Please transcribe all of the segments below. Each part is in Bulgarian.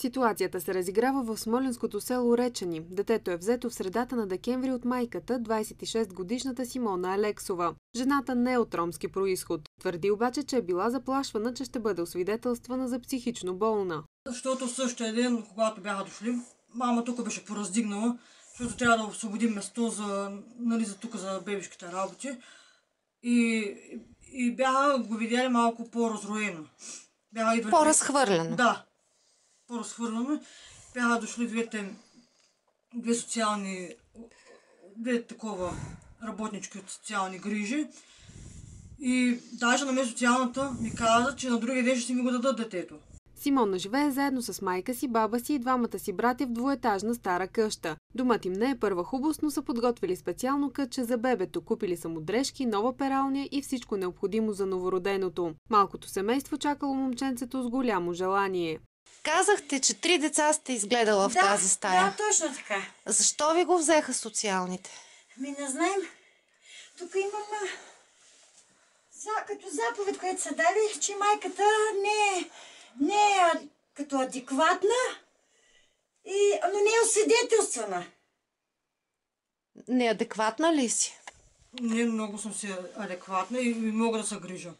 Ситуацията се разиграва в Смоленското село Речени. Детето е взето в средата на декември от майката, 26-годишната Симона Алексова. Жената не е от ромски происход. Твърди обаче, че е била заплашвана, че ще бъде освидетелствана за психично болна. Защото същия ден, когато бяха дошли, мама тук беше пораздигнала, защото трябва да освободим место за, нали, за тук за бебешките работи. И, и бяха го видяли малко по-разроено. Бяха идвали... По-разхвърлено. Да, по-разхвърляме. Бяха дошли двете, две социални, две такова работнички от социални грижи. И даже на мен социалната ми каза, че на другия ден ще ми го дадат детето. Симона живее заедно с майка си, баба си и двамата си братя в двуетажна стара къща. Домът им не е първа хубост, но са подготвили специално кътче за бебето. Купили са му дрежки, нова пералня и всичко необходимо за новороденото. Малкото семейство чакало момченцето с голямо желание. Казахте, че три деца сте изгледала в да, тази стая. Да, точно така. Защо ви го взеха социалните? Ми не знаем. Тук имам за, като заповед, която са дали, че майката не е, не е като адекватна, и, но не е освидетелствана. Неадекватна ли си? Не, много съм си адекватна и мога да се грижа.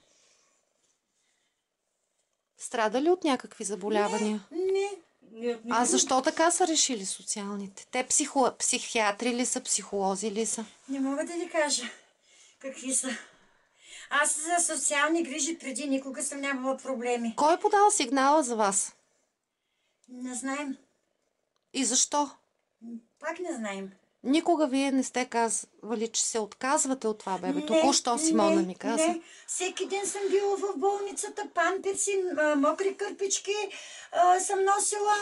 Страда ли от някакви заболявания? Не. не. А защо така са решили социалните? Те психо... психиатри ли са, психолози ли са? Не мога да ви кажа какви са. Аз за социални грижи преди никога съм нямала проблеми. Кой е подал сигнала за вас? Не знаем. И защо? Пак не знаем. Никога вие не сте казвали, че се отказвате от това бебе. Току-що Симона не, ми каза. Не. Всеки ден съм била в болницата, памперси, мокри кърпички а, съм носила,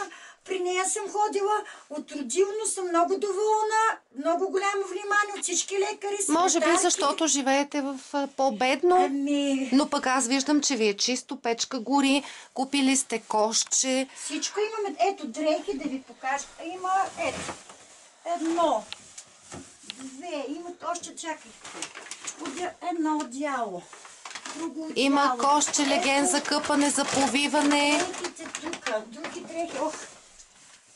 при нея съм ходила, от родилно съм много доволна, много голямо внимание от всички лекари. Може би защото живеете в по-бедно, ами... но пък аз виждам, че ви е чисто, печка гори, купили сте кошче. Всичко имаме, ето дрехи да ви покажа. Има, ето, едно, две, имат още, чакай, едно одяло. Друго одяло. Има кошче, леген за къпане, за повиване. Дрехите тук, други дрехи, ох.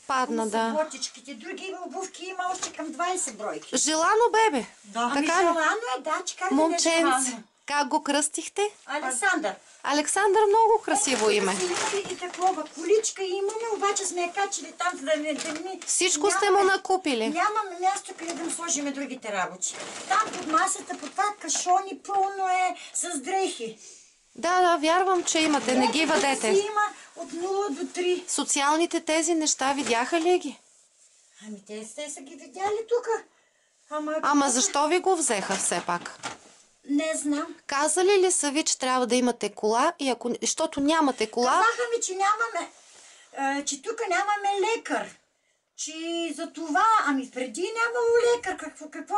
Падна, да. Ботичките, други обувки има още към 20 бройки. Желано бебе. Да. Ами така желано е, да, че как Момченце. Да как го кръстихте? Александър. Александър много красиво име. И такова количка имаме, обаче сме я качили там, за да не... Не Всичко сте му накупили. Нямаме място къде да му сложиме другите работи. Там под масата, под това кашони пълно е с дрехи. Да, да, вярвам, че имате. Не ги въдете. има от 0 до 3. Социалните тези неща видяха ли ги? Ами те, те са ги видяли тук. Ама, Ама защо ви го взеха все пак? Не знам. Казали ли са ви, че трябва да имате кола и ако... Защото нямате кола... Казаха ми, че нямаме... Е, че тук нямаме лекар. Че за това... Ами преди нямало лекар. Какво, какво?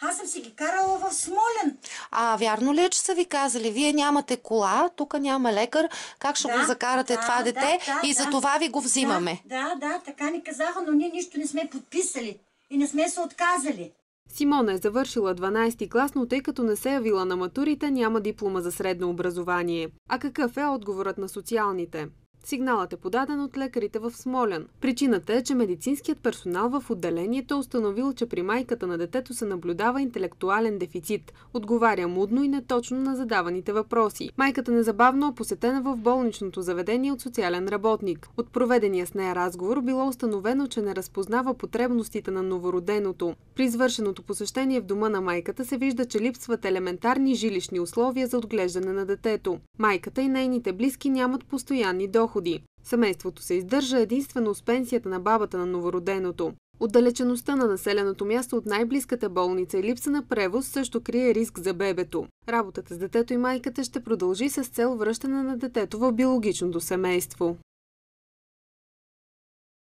Аз съм си ги карала в Смолен. А вярно ли е, че са ви казали, вие нямате кола, тук няма лекар, как ще да, го закарате да, това да, дете да, и да, за това ви го взимаме? Да, да, да, така ни казаха, но ние нищо не сме подписали и не сме се отказали. Симона е завършила 12 клас, но тъй като не се явила на матурите, няма диплома за средно образование. А какъв е отговорът на социалните? Сигналът е подаден от лекарите в Смолян. Причината е, че медицинският персонал в отделението е установил, че при майката на детето се наблюдава интелектуален дефицит. Отговаря мудно и неточно на задаваните въпроси. Майката незабавно е посетена в болничното заведение от социален работник. От проведения с нея разговор било установено, че не разпознава потребностите на новороденото. При извършеното посещение в дома на майката се вижда, че липсват елементарни жилищни условия за отглеждане на детето. Майката и нейните близки нямат постоянни доходи доходи. Семейството се издържа единствено с пенсията на бабата на новороденото. Отдалечеността на населеното място от най-близката болница и липса на превоз също крие риск за бебето. Работата с детето и майката ще продължи с цел връщане на детето в биологичното семейство.